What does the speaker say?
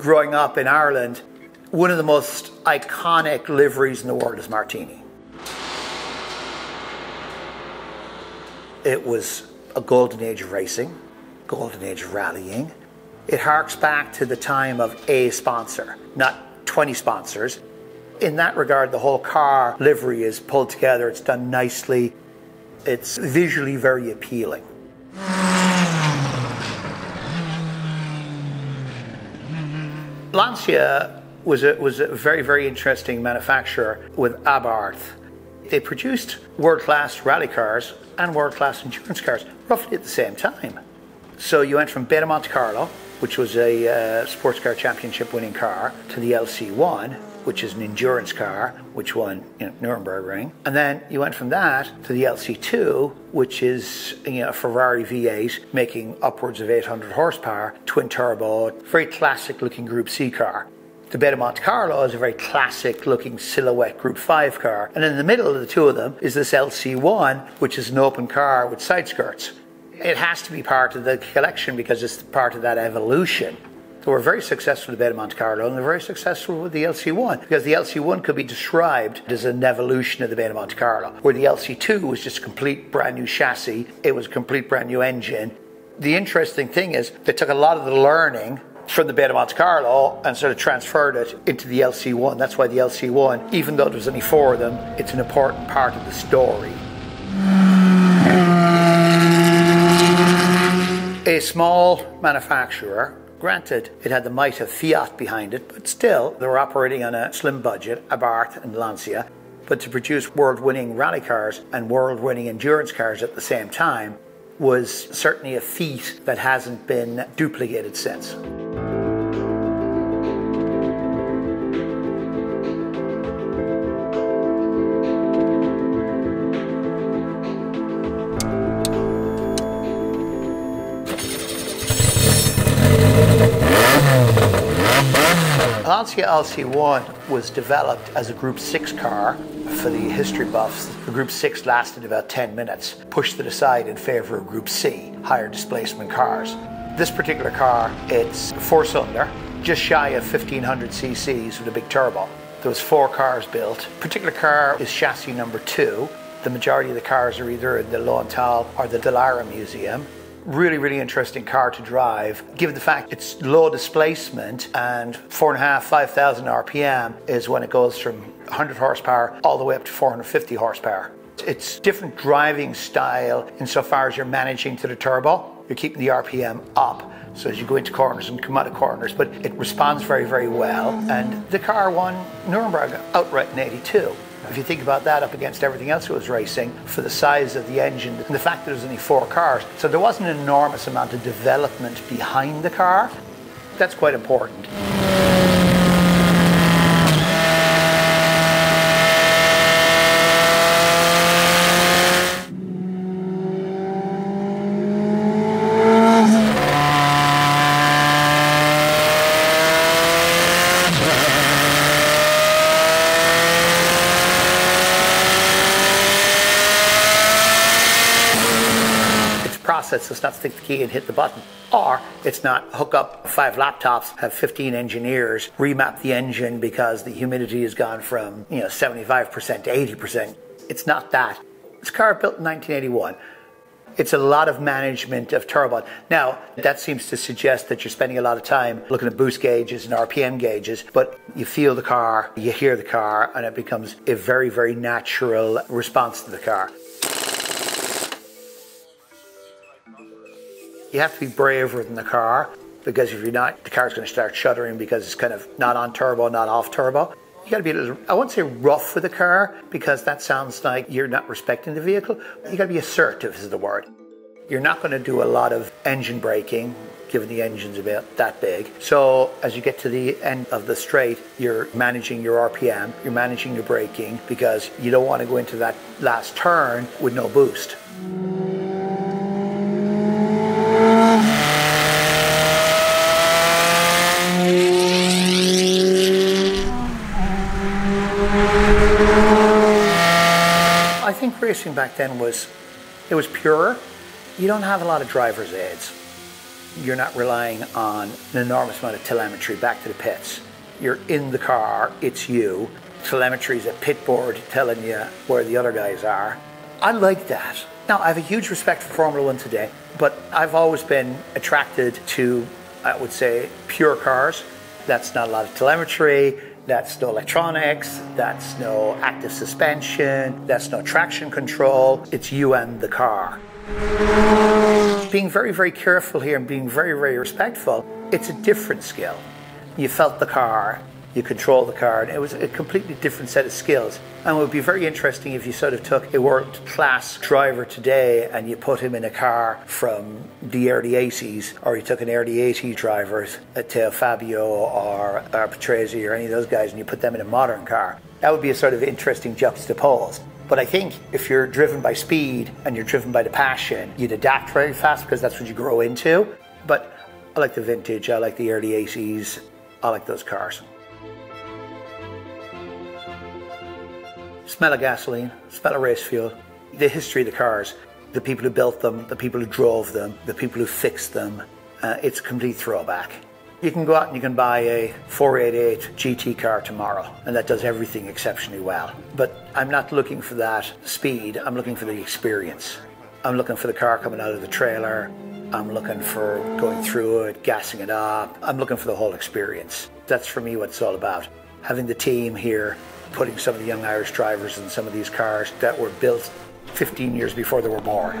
growing up in Ireland, one of the most iconic liveries in the world is Martini. It was a golden age of racing, golden age of rallying. It harks back to the time of a sponsor, not 20 sponsors. In that regard, the whole car livery is pulled together, it's done nicely, it's visually very appealing. Lancia was a, was a very, very interesting manufacturer with Abarth. They produced world class rally cars and world class endurance cars roughly at the same time. So you went from Beta Monte Carlo, which was a uh, sports car championship winning car, to the LC1, which is an endurance car, which won you know, Nürburgring. And then you went from that to the LC2, which is you know, a Ferrari V8 making upwards of 800 horsepower, twin turbo, very classic looking Group C car. The Beta Monte Carlo is a very classic looking silhouette Group 5 car. And in the middle of the two of them is this LC1, which is an open car with side skirts. It has to be part of the collection because it's part of that evolution. They were very successful with the Beta Monte Carlo and they're very successful with the LC1 because the LC1 could be described as an evolution of the Beta Monte Carlo, where the LC2 was just a complete brand new chassis, it was a complete brand new engine. The interesting thing is they took a lot of the learning from the Beta Monte Carlo and sort of transferred it into the LC1. That's why the LC1, even though there's only four of them, it's an important part of the story. A small manufacturer Granted, it had the might of Fiat behind it, but still, they were operating on a slim budget, Abarth and Lancia. But to produce world winning rally cars and world winning endurance cars at the same time was certainly a feat that hasn't been duplicated since. Lancia LC1 was developed as a Group 6 car. For the history buffs, the Group 6 lasted about 10 minutes, pushed it aside in favour of Group C, higher displacement cars. This particular car, it's four cylinder, just shy of 1500 cc's with a big turbo. There was four cars built. Particular car is chassis number two. The majority of the cars are either in the Lowenthal or the Dallara Museum really, really interesting car to drive, given the fact it's low displacement and four and a half, 5,000 RPM is when it goes from 100 horsepower all the way up to 450 horsepower. It's different driving style insofar as you're managing to the turbo. You're keeping the RPM up. So as you go into corners and come out of corners, but it responds very, very well. And the car won Nuremberg outright in 82. If you think about that up against everything else it was racing, for the size of the engine and the fact that there was only four cars, so there wasn't an enormous amount of development behind the car. That's quite important. Process is not stick the key and hit the button. Or it's not hook up five laptops, have 15 engineers, remap the engine because the humidity has gone from, you know, 75% to 80%. It's not that. It's a car built in 1981. It's a lot of management of turbine. Now, that seems to suggest that you're spending a lot of time looking at boost gauges and RPM gauges, but you feel the car, you hear the car, and it becomes a very, very natural response to the car. You have to be braver than the car because if you're not, the car's going to start shuddering because it's kind of not on turbo, not off turbo. You got to be a little, I won't say rough with the car because that sounds like you're not respecting the vehicle. You got to be assertive, is the word. You're not going to do a lot of engine braking, given the engine's about that big. So as you get to the end of the straight, you're managing your RPM, you're managing your braking because you don't want to go into that last turn with no boost. think racing back then was, it was pure. You don't have a lot of driver's aids. You're not relying on an enormous amount of telemetry back to the pits. You're in the car, it's you. Telemetry is a pit board telling you where the other guys are. I like that. Now, I have a huge respect for Formula One today, but I've always been attracted to, I would say, pure cars. That's not a lot of telemetry, that's no electronics, that's no active suspension, that's no traction control. It's you and the car. Being very, very careful here and being very, very respectful, it's a different skill. You felt the car, you control the car, and it was a completely different set of skills. And it would be very interesting if you sort of took a world class driver today and you put him in a car from the early 80s, or you took an early 80s driver, Teo uh, Fabi or, or Patrese or any of those guys, and you put them in a modern car. That would be a sort of interesting juxtapose. But I think if you're driven by speed and you're driven by the passion, you'd adapt very fast because that's what you grow into. But I like the vintage, I like the early 80s, I like those cars. Smell of gasoline, smell of race fuel, the history of the cars, the people who built them, the people who drove them, the people who fixed them. Uh, it's a complete throwback. You can go out and you can buy a 488 GT car tomorrow, and that does everything exceptionally well. But I'm not looking for that speed, I'm looking for the experience. I'm looking for the car coming out of the trailer. I'm looking for going through it, gassing it up. I'm looking for the whole experience. That's for me what it's all about. Having the team here, putting some of the young Irish drivers in some of these cars that were built 15 years before they were born.